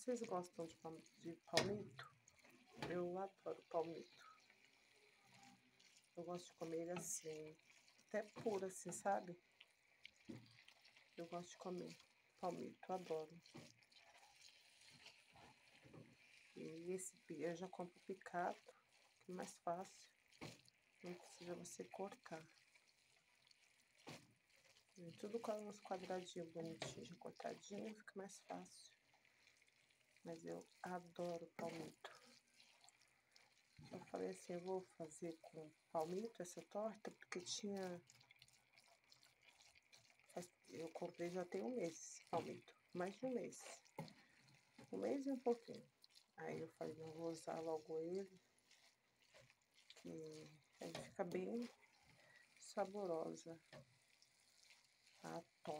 Vocês gostam de, de palmito? Eu adoro palmito. Eu gosto de comer ele assim, até puro assim, sabe? Eu gosto de comer palmito, adoro. E esse eu já compro picado, que é mais fácil. Não precisa você cortar. E tudo com uns quadradinhos bonitinhos, cortadinho, fica mais fácil. Mas eu adoro palmito. Eu falei assim, eu vou fazer com palmito essa torta, porque tinha... Eu comprei já tem um mês esse palmito, mais de um mês. Um mês e um pouquinho. Aí eu falei, não vou usar logo ele, que ele fica bem saborosa a torta.